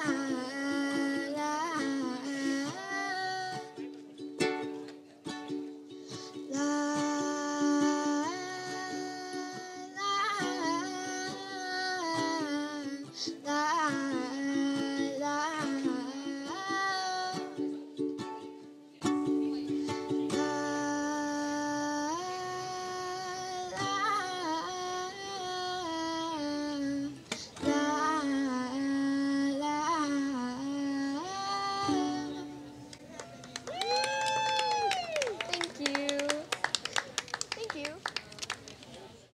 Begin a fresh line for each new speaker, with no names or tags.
La